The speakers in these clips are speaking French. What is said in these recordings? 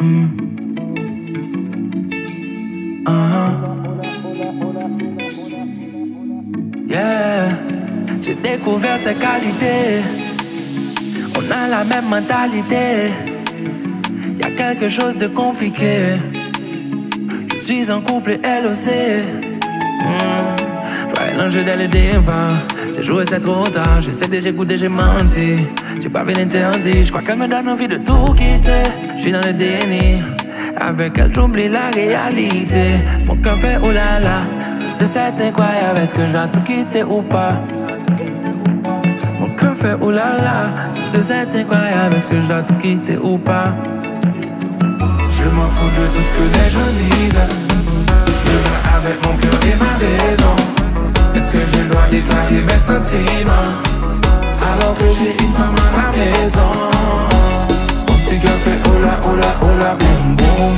Mm. J'ai découvert ses qualités. On a la même mentalité. Y a quelque chose de compliqué. Je suis en couple elle aussi. Mm. Joyeux l'enjeu dès le départ. J'ai joué c'est trop tard. Je sais déjà goûté, j'ai menti. J'ai pas vu l'interdit. Je crois qu'elle me donne envie de tout quitter. Je suis dans le déni. Avec elle, j'oublie la réalité. Mon cœur fait oh là là. De cette incroyable, est-ce que dois tout quitter ou pas? Mon cœur fait oh là là. De cette incroyable, est-ce que dois tout quitter ou pas? Je m'en fous de tout ce que les gens disent. Je vais avec mon cœur et ma raison. Alors que j'ai une femme à la maison? Mon petit cœur fait là, oh là, boum boum.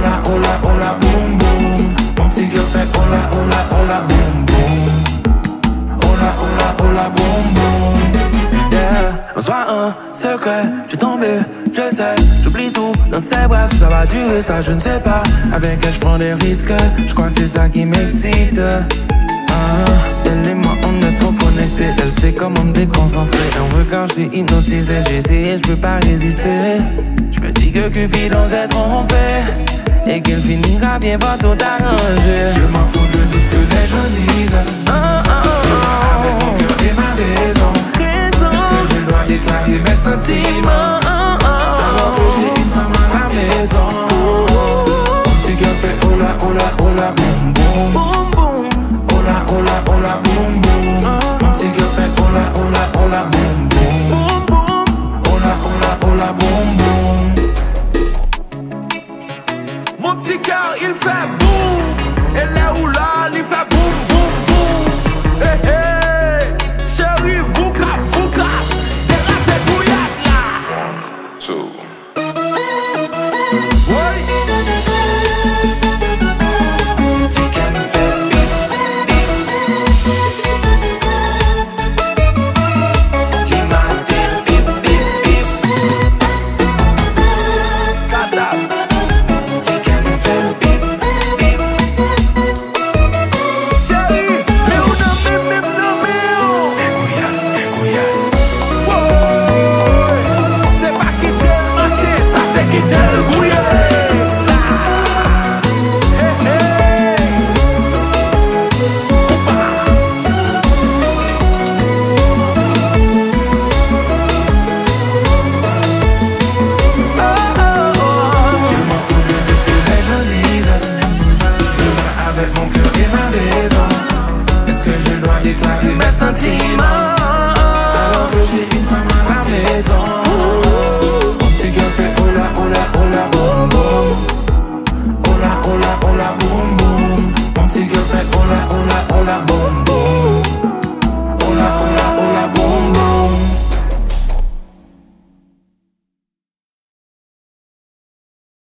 Là, oh là, boum boum. Mon petit cœur fait là, oh là, boum boum. Là, oh là, boum boum. Yeah, on soit un secret, suis tombé, je sais, j'oublie tout dans ses brefs, ça va durer, ça je ne sais pas. Avec elle, je prends des risques, je crois que c'est ça qui m'excite. Ah, moi, on est trop connectés, elle sait comment me déconcentrer. Un regard, je suis hypnotisé, j'ai essayé, je peux pas résister. Je me dis que Cupidon s'est trompé. Et qu'il finira bien par tout arranger. Je m'en fous de tout ce que les gens disent. Ah, ah, Avec mon cœur et ma raison. raison. Est-ce que je dois déclarer mes sentiments? Cœur, Est-ce que je dois déclarer mes sentiments alors que j'ai une femme? hola, hola, hola, hola, bomba.